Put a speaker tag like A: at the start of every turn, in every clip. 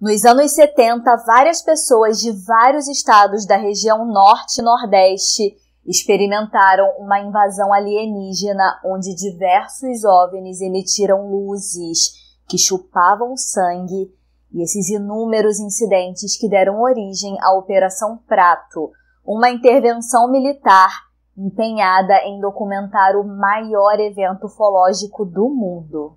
A: Nos anos 70, várias pessoas de vários estados da região norte e nordeste experimentaram uma invasão alienígena onde diversos OVNIs emitiram luzes que chupavam sangue e esses inúmeros incidentes que deram origem à Operação Prato, uma intervenção militar empenhada em documentar o maior evento ufológico do mundo.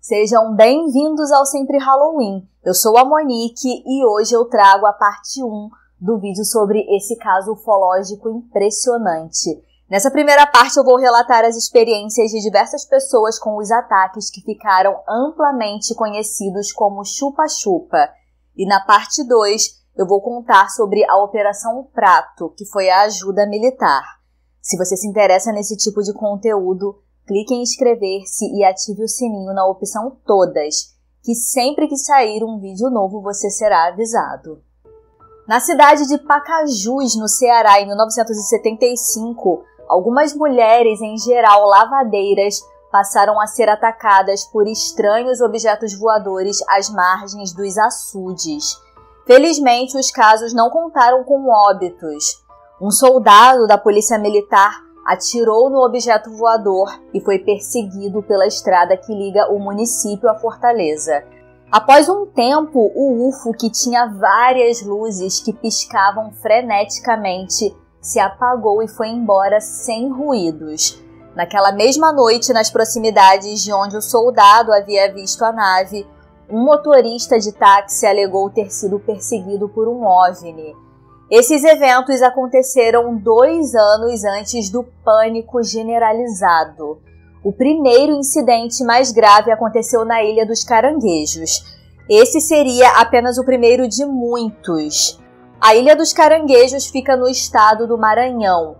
A: Sejam bem-vindos ao Sempre Halloween. Eu sou a Monique e hoje eu trago a parte 1 do vídeo sobre esse caso ufológico impressionante. Nessa primeira parte eu vou relatar as experiências de diversas pessoas com os ataques que ficaram amplamente conhecidos como chupa-chupa. E na parte 2 eu vou contar sobre a Operação Prato, que foi a ajuda militar. Se você se interessa nesse tipo de conteúdo, clique em inscrever-se e ative o sininho na opção Todas, que sempre que sair um vídeo novo você será avisado. Na cidade de Pacajus, no Ceará, em 1975, algumas mulheres, em geral lavadeiras, passaram a ser atacadas por estranhos objetos voadores às margens dos açudes. Felizmente, os casos não contaram com óbitos. Um soldado da Polícia Militar atirou no objeto voador e foi perseguido pela estrada que liga o município à fortaleza. Após um tempo, o UFO, que tinha várias luzes que piscavam freneticamente, se apagou e foi embora sem ruídos. Naquela mesma noite, nas proximidades de onde o soldado havia visto a nave, um motorista de táxi alegou ter sido perseguido por um OVNI. Esses eventos aconteceram dois anos antes do pânico generalizado. O primeiro incidente mais grave aconteceu na Ilha dos Caranguejos. Esse seria apenas o primeiro de muitos. A Ilha dos Caranguejos fica no estado do Maranhão.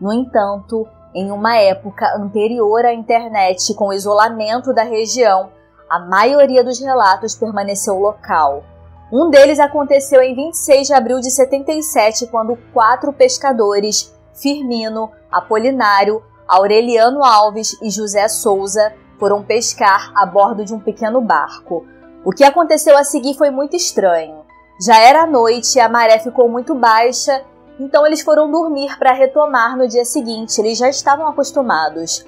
A: No entanto, em uma época anterior à internet, com o isolamento da região, a maioria dos relatos permaneceu local. Um deles aconteceu em 26 de abril de 77, quando quatro pescadores, Firmino, Apolinário, Aureliano Alves e José Souza, foram pescar a bordo de um pequeno barco. O que aconteceu a seguir foi muito estranho. Já era noite e a maré ficou muito baixa, então eles foram dormir para retomar no dia seguinte, eles já estavam acostumados.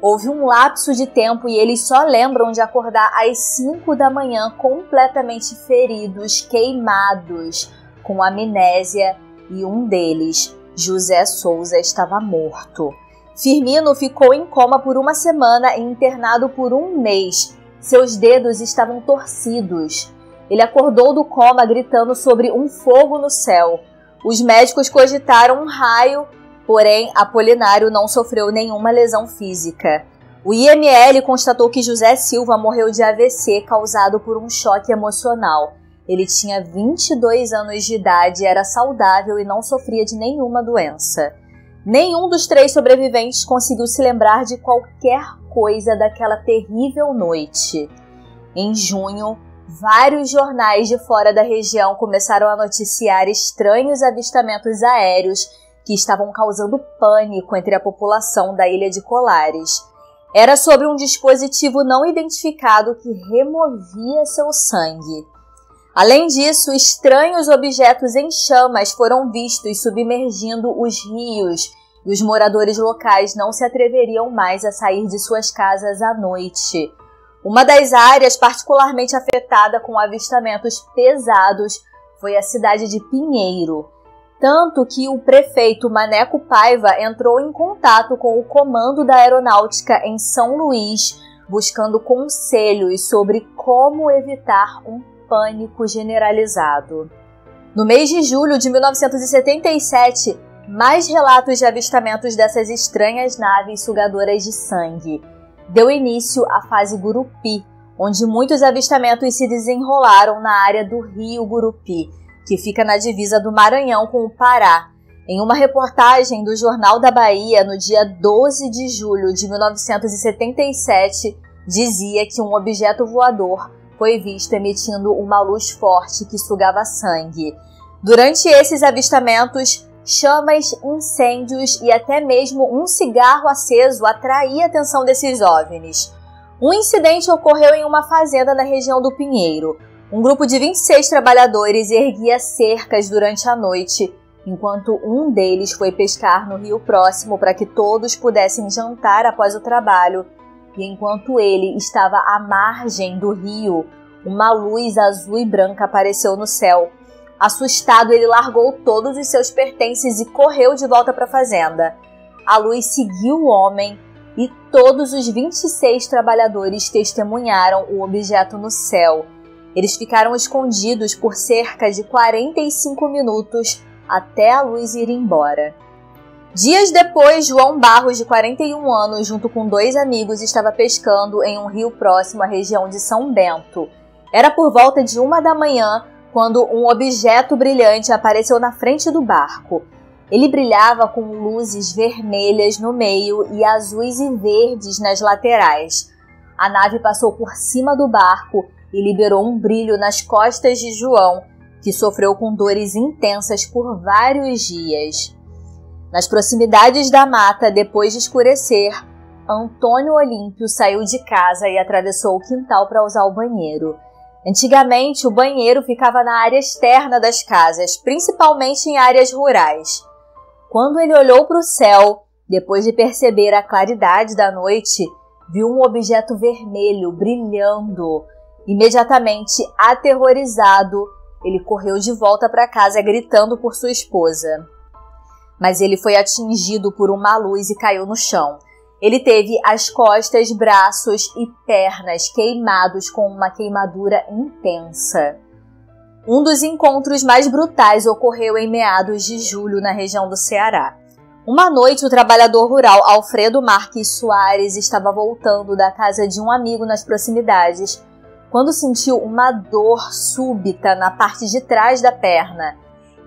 A: Houve um lapso de tempo e eles só lembram de acordar às 5 da manhã completamente feridos, queimados, com amnésia, e um deles, José Souza, estava morto. Firmino ficou em coma por uma semana e internado por um mês. Seus dedos estavam torcidos. Ele acordou do coma gritando sobre um fogo no céu. Os médicos cogitaram um raio Porém, Apolinário não sofreu nenhuma lesão física. O IML constatou que José Silva morreu de AVC causado por um choque emocional. Ele tinha 22 anos de idade, era saudável e não sofria de nenhuma doença. Nenhum dos três sobreviventes conseguiu se lembrar de qualquer coisa daquela terrível noite. Em junho, vários jornais de fora da região começaram a noticiar estranhos avistamentos aéreos que estavam causando pânico entre a população da ilha de Colares. Era sobre um dispositivo não identificado que removia seu sangue. Além disso, estranhos objetos em chamas foram vistos submergindo os rios e os moradores locais não se atreveriam mais a sair de suas casas à noite. Uma das áreas particularmente afetada com avistamentos pesados foi a cidade de Pinheiro, tanto que o prefeito Maneco Paiva entrou em contato com o comando da aeronáutica em São Luís, buscando conselhos sobre como evitar um pânico generalizado. No mês de julho de 1977, mais relatos de avistamentos dessas estranhas naves sugadoras de sangue. Deu início à fase Gurupi, onde muitos avistamentos se desenrolaram na área do rio Gurupi, que fica na divisa do Maranhão com o Pará. Em uma reportagem do Jornal da Bahia, no dia 12 de julho de 1977, dizia que um objeto voador foi visto emitindo uma luz forte que sugava sangue. Durante esses avistamentos, chamas, incêndios e até mesmo um cigarro aceso atraía a atenção desses OVNIs. Um incidente ocorreu em uma fazenda na região do Pinheiro. Um grupo de 26 trabalhadores erguia cercas durante a noite, enquanto um deles foi pescar no rio próximo para que todos pudessem jantar após o trabalho. E enquanto ele estava à margem do rio, uma luz azul e branca apareceu no céu. Assustado, ele largou todos os seus pertences e correu de volta para a fazenda. A luz seguiu o homem e todos os 26 trabalhadores testemunharam o objeto no céu. Eles ficaram escondidos por cerca de 45 minutos até a luz ir embora. Dias depois, João Barros, de 41 anos, junto com dois amigos, estava pescando em um rio próximo à região de São Bento. Era por volta de uma da manhã quando um objeto brilhante apareceu na frente do barco. Ele brilhava com luzes vermelhas no meio e azuis e verdes nas laterais. A nave passou por cima do barco e liberou um brilho nas costas de João, que sofreu com dores intensas por vários dias. Nas proximidades da mata, depois de escurecer, Antônio Olímpio saiu de casa e atravessou o quintal para usar o banheiro. Antigamente, o banheiro ficava na área externa das casas, principalmente em áreas rurais. Quando ele olhou para o céu, depois de perceber a claridade da noite, viu um objeto vermelho brilhando. Imediatamente aterrorizado, ele correu de volta para casa gritando por sua esposa. Mas ele foi atingido por uma luz e caiu no chão. Ele teve as costas, braços e pernas queimados com uma queimadura intensa. Um dos encontros mais brutais ocorreu em meados de julho na região do Ceará. Uma noite, o trabalhador rural Alfredo Marques Soares estava voltando da casa de um amigo nas proximidades quando sentiu uma dor súbita na parte de trás da perna.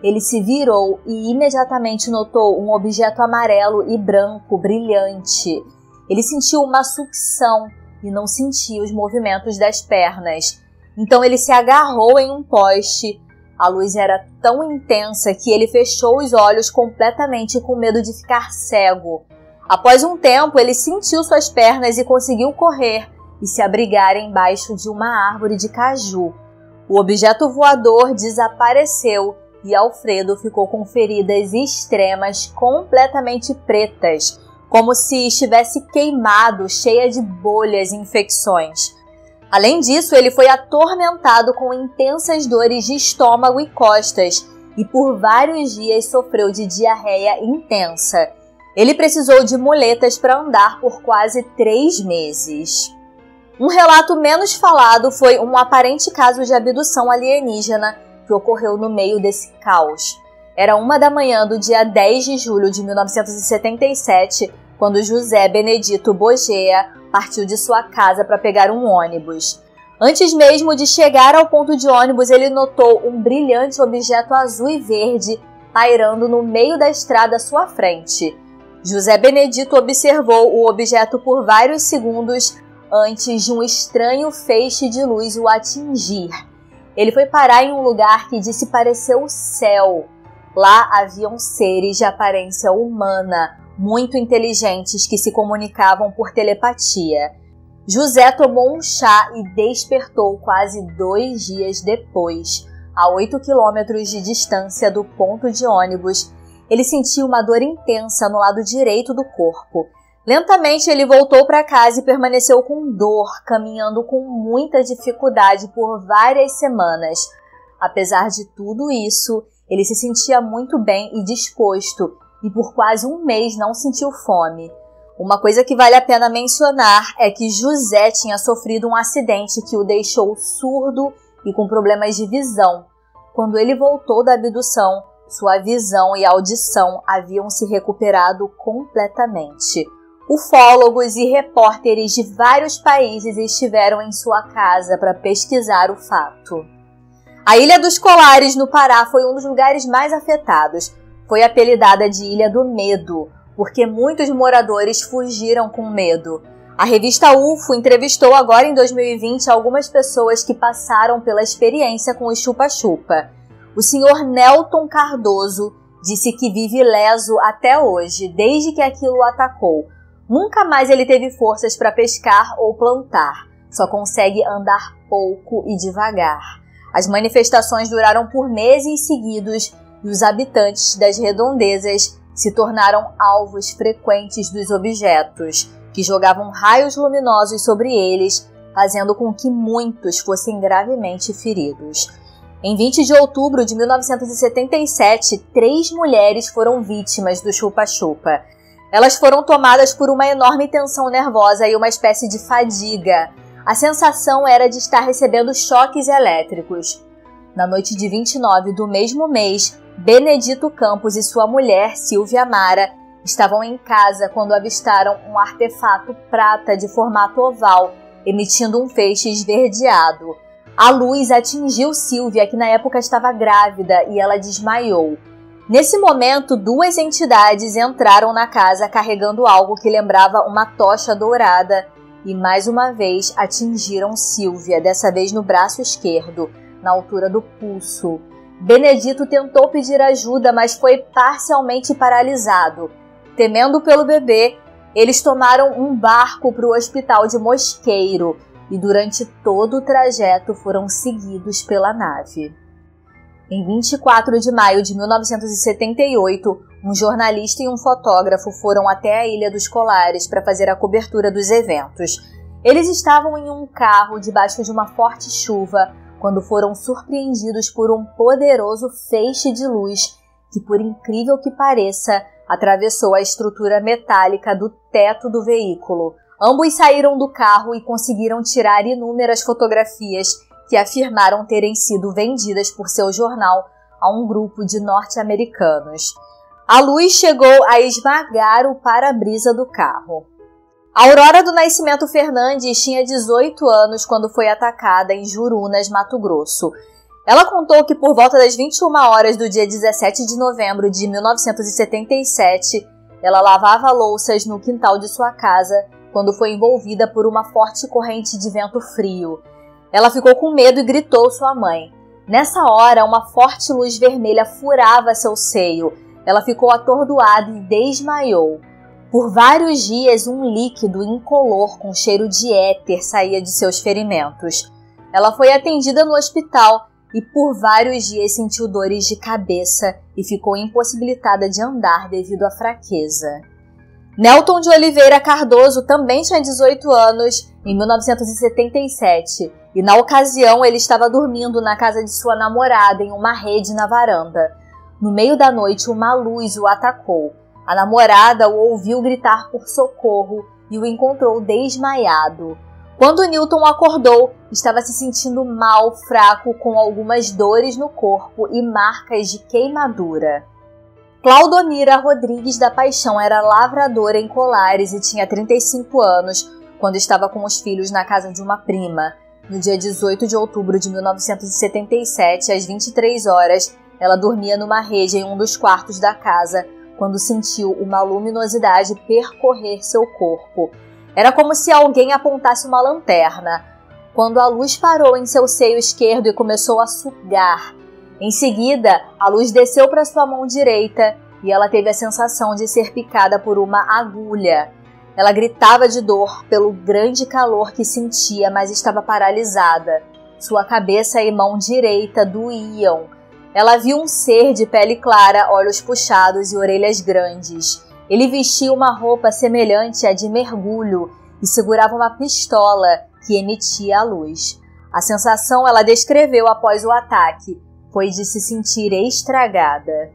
A: Ele se virou e imediatamente notou um objeto amarelo e branco brilhante. Ele sentiu uma sucção e não sentia os movimentos das pernas. Então ele se agarrou em um poste. A luz era tão intensa que ele fechou os olhos completamente com medo de ficar cego. Após um tempo, ele sentiu suas pernas e conseguiu correr e se abrigar embaixo de uma árvore de caju. O objeto voador desapareceu e Alfredo ficou com feridas extremas completamente pretas, como se estivesse queimado, cheia de bolhas e infecções. Além disso, ele foi atormentado com intensas dores de estômago e costas e por vários dias sofreu de diarreia intensa. Ele precisou de muletas para andar por quase três meses. Um relato menos falado foi um aparente caso de abdução alienígena que ocorreu no meio desse caos. Era uma da manhã do dia 10 de julho de 1977, quando José Benedito Bogea partiu de sua casa para pegar um ônibus. Antes mesmo de chegar ao ponto de ônibus, ele notou um brilhante objeto azul e verde pairando no meio da estrada à sua frente. José Benedito observou o objeto por vários segundos antes de um estranho feixe de luz o atingir. Ele foi parar em um lugar que disse parecer o céu. Lá haviam seres de aparência humana, muito inteligentes que se comunicavam por telepatia. José tomou um chá e despertou quase dois dias depois, a oito quilômetros de distância do ponto de ônibus. Ele sentiu uma dor intensa no lado direito do corpo Lentamente ele voltou para casa e permaneceu com dor, caminhando com muita dificuldade por várias semanas. Apesar de tudo isso, ele se sentia muito bem e disposto, e por quase um mês não sentiu fome. Uma coisa que vale a pena mencionar é que José tinha sofrido um acidente que o deixou surdo e com problemas de visão. Quando ele voltou da abdução, sua visão e audição haviam se recuperado completamente ufólogos e repórteres de vários países estiveram em sua casa para pesquisar o fato. A Ilha dos Colares, no Pará, foi um dos lugares mais afetados. Foi apelidada de Ilha do Medo, porque muitos moradores fugiram com medo. A revista UFO entrevistou agora em 2020 algumas pessoas que passaram pela experiência com o chupa-chupa. O senhor Nelton Cardoso disse que vive leso até hoje, desde que aquilo o atacou. Nunca mais ele teve forças para pescar ou plantar, só consegue andar pouco e devagar. As manifestações duraram por meses seguidos e os habitantes das redondezas se tornaram alvos frequentes dos objetos, que jogavam raios luminosos sobre eles, fazendo com que muitos fossem gravemente feridos. Em 20 de outubro de 1977, três mulheres foram vítimas do chupa-chupa. Elas foram tomadas por uma enorme tensão nervosa e uma espécie de fadiga. A sensação era de estar recebendo choques elétricos. Na noite de 29 do mesmo mês, Benedito Campos e sua mulher, Silvia Mara, estavam em casa quando avistaram um artefato prata de formato oval, emitindo um feixe esverdeado. A luz atingiu Silvia, que na época estava grávida, e ela desmaiou. Nesse momento, duas entidades entraram na casa carregando algo que lembrava uma tocha dourada e mais uma vez atingiram Silvia, dessa vez no braço esquerdo, na altura do pulso. Benedito tentou pedir ajuda, mas foi parcialmente paralisado. Temendo pelo bebê, eles tomaram um barco para o hospital de Mosqueiro e durante todo o trajeto foram seguidos pela nave. Em 24 de maio de 1978, um jornalista e um fotógrafo foram até a Ilha dos Colares para fazer a cobertura dos eventos. Eles estavam em um carro debaixo de uma forte chuva quando foram surpreendidos por um poderoso feixe de luz que, por incrível que pareça, atravessou a estrutura metálica do teto do veículo. Ambos saíram do carro e conseguiram tirar inúmeras fotografias que afirmaram terem sido vendidas por seu jornal a um grupo de norte-americanos. A luz chegou a esmagar o para-brisa do carro. Aurora do Nascimento Fernandes tinha 18 anos quando foi atacada em Jurunas, Mato Grosso. Ela contou que por volta das 21 horas do dia 17 de novembro de 1977, ela lavava louças no quintal de sua casa quando foi envolvida por uma forte corrente de vento frio. Ela ficou com medo e gritou sua mãe. Nessa hora, uma forte luz vermelha furava seu seio. Ela ficou atordoada e desmaiou. Por vários dias, um líquido incolor com cheiro de éter saía de seus ferimentos. Ela foi atendida no hospital e por vários dias sentiu dores de cabeça e ficou impossibilitada de andar devido à fraqueza. Nelton de Oliveira Cardoso também tinha 18 anos em 1977 e, na ocasião, ele estava dormindo na casa de sua namorada em uma rede na varanda. No meio da noite, uma luz o atacou. A namorada o ouviu gritar por socorro e o encontrou desmaiado. Quando Newton acordou, estava se sentindo mal, fraco, com algumas dores no corpo e marcas de queimadura. Claudomira Rodrigues da Paixão era lavradora em Colares e tinha 35 anos quando estava com os filhos na casa de uma prima. No dia 18 de outubro de 1977, às 23 horas, ela dormia numa rede em um dos quartos da casa quando sentiu uma luminosidade percorrer seu corpo. Era como se alguém apontasse uma lanterna. Quando a luz parou em seu seio esquerdo e começou a sugar, em seguida a luz desceu para sua mão direita e ela teve a sensação de ser picada por uma agulha. Ela gritava de dor pelo grande calor que sentia, mas estava paralisada. Sua cabeça e mão direita doíam ela viu um ser de pele clara, olhos puxados e orelhas grandes. Ele vestia uma roupa semelhante à de mergulho e segurava uma pistola que emitia a luz. A sensação ela descreveu após o ataque foi de se sentir estragada.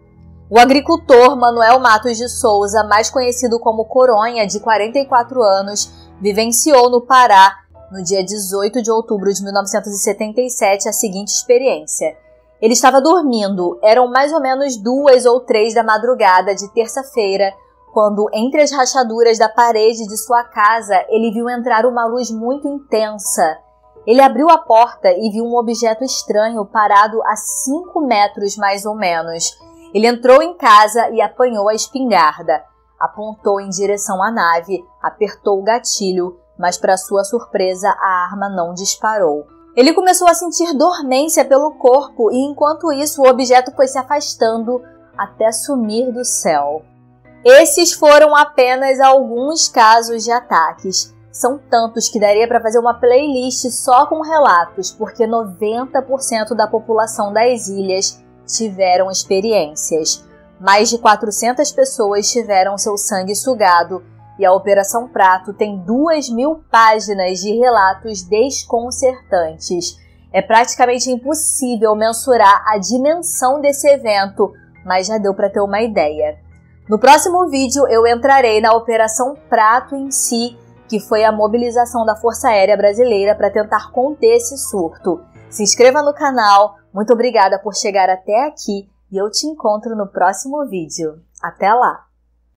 A: O agricultor Manuel Matos de Souza, mais conhecido como Coronha, de 44 anos, vivenciou no Pará, no dia 18 de outubro de 1977, a seguinte experiência. Ele estava dormindo, eram mais ou menos duas ou três da madrugada de terça-feira, quando, entre as rachaduras da parede de sua casa, ele viu entrar uma luz muito intensa. Ele abriu a porta e viu um objeto estranho parado a cinco metros mais ou menos. Ele entrou em casa e apanhou a espingarda. Apontou em direção à nave, apertou o gatilho, mas, para sua surpresa, a arma não disparou. Ele começou a sentir dormência pelo corpo e, enquanto isso, o objeto foi se afastando. até sumir do céu. Esses foram apenas alguns casos de ataques. São tantos que daria para fazer uma playlist só com relatos, porque 90% da população das ilhas tiveram experiências. Mais de 400 pessoas tiveram seu sangue sugado e a Operação Prato tem duas mil páginas de relatos desconcertantes. É praticamente impossível mensurar a dimensão desse evento, mas já deu para ter uma ideia. No próximo vídeo eu entrarei na Operação Prato em si, que foi a mobilização da Força Aérea Brasileira para tentar conter esse surto. Se inscreva no canal, muito obrigada por chegar até aqui e eu te encontro no próximo vídeo. Até lá!